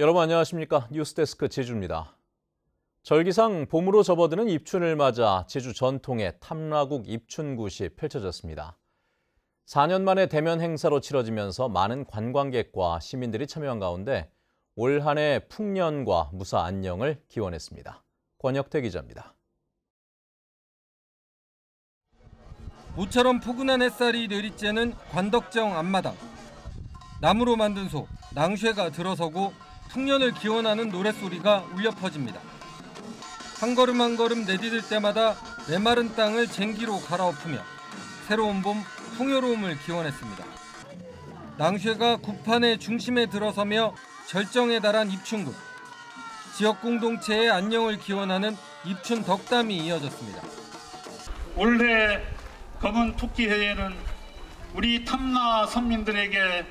여러분 안녕하십니까? 뉴스데스크 제주입니다. 절기상 봄으로 접어드는 입춘을 맞아 제주 전통의 탐라국 입춘굿이 펼쳐졌습니다. 4년 만에 대면 행사로 치러지면서 많은 관광객과 시민들이 참여한 가운데 올 한 해 풍년과 무사 안녕을 기원했습니다. 권혁태 기자입니다. 모처럼 포근한 햇살이 내리쬐는 관덕정 앞마당. 나무로 만든 소, 낭쉐가 들어서고 풍년을 기원하는 노랫소리가 울려 퍼집니다. 한 걸음 한 걸음 내디딜 때마다 메마른 땅을 쟁기로 갈아엎으며 새로운 봄 풍요로움을 기원했습니다. 낭쉐가 구판의 중심에 들어서며 절정에 달한 입춘국. 지역 공동체의 안녕을 기원하는 입춘 덕담이 이어졌습니다. 올해 검은 토끼 해에는 우리 탐나 선민들에게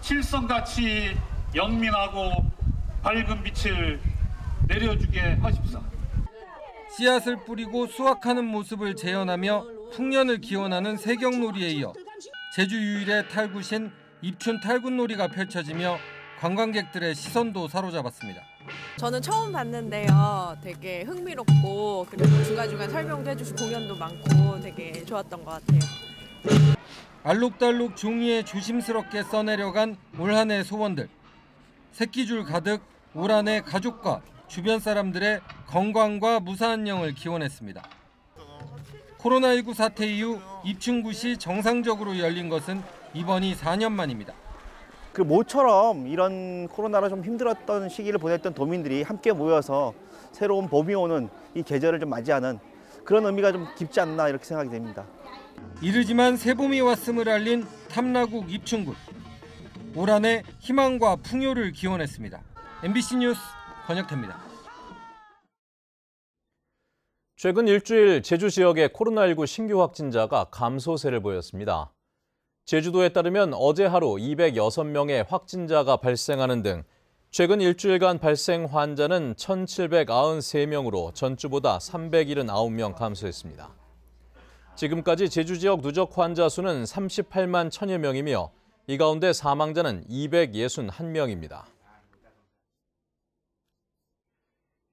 칠성같이 영민하고 밝은 빛을 내려주게 하십사. 씨앗을 뿌리고 수확하는 모습을 재현하며 풍년을 기원하는 세경놀이에 이어 제주 유일의 탈굿인 입춘 탈굿놀이가 펼쳐지며 관광객들의 시선도 사로잡았습니다. 저는 처음 봤는데요. 되게 흥미롭고 그리고 중간중간 설명도 해주시고 공연도 많고 되게 좋았던 것 같아요. 알록달록 종이에 조심스럽게 써내려간 올 한해 소원들. 새끼줄 가득 올 한해 가족과 주변 사람들의 건강과 무사안녕을 기원했습니다. 코로나19 사태 이후 입춘굿이 정상적으로 열린 것은 이번이 4년 만입니다. 그 모처럼 이런 코로나로 좀 힘들었던 시기를 보냈던 도민들이 함께 모여서 새로운 봄이 오는 이 계절을 좀 맞이하는 그런 의미가 좀 깊지 않나 이렇게 생각이 됩니다. 이르지만 새봄이 왔음을 알린 탐라국 입춘굿. 올 한해 희망과 풍요를 기원했습니다. MBC 뉴스 권혁태입니다. 최근 일주일 제주 지역의 코로나19 신규 확진자가 감소세를 보였습니다. 제주도에 따르면 어제 하루 206명의 확진자가 발생하는 등 최근 일주일간 발생 환자는 1,793명으로 전주보다 379명 감소했습니다. 지금까지 제주 지역 누적 환자 수는 38만 1천여 명이며 이 가운데 사망자는 261명입니다.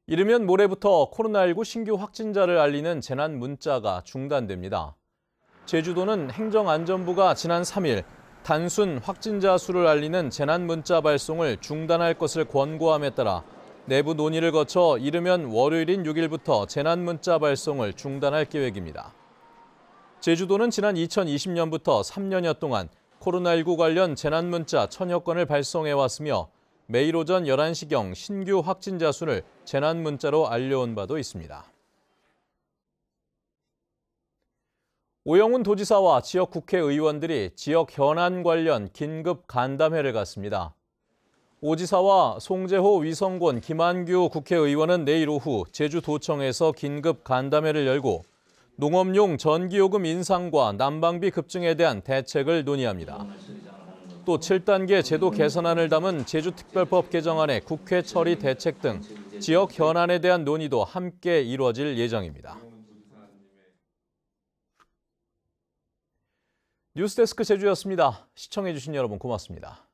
이르면 모레부터 코로나19 신규 확진자를 알리는 재난 문자가 중단됩니다. 제주도는 행정안전부가 지난 3일 단순 확진자 수를 알리는 재난 문자 발송을 중단할 것을 권고함에 따라 내부 논의를 거쳐 이르면 월요일인 6일부터 재난 문자 발송을 중단할 계획입니다. 제주도는 지난 2020년부터 3년여 동안 코로나19 관련 재난 문자 천여 건을 발송해 왔으며 매일 오전 11시경 신규 확진자 수를 재난 문자로 알려온 바도 있습니다. 오영훈 도지사와 지역 국회의원들이 지역 현안 관련 긴급 간담회를 갖습니다. 오 지사와 송재호, 위성권, 김한규 국회의원은 내일 오후 제주도청에서 긴급 간담회를 열고 농업용 전기요금 인상과 난방비 급증에 대한 대책을 논의합니다. 또 7단계 제도 개선안을 담은 제주특별법 개정안의 국회 처리 대책 등 지역 현안에 대한 논의도 함께 이루어질 예정입니다. 뉴스데스크 제주였습니다. 시청해주신 여러분 고맙습니다.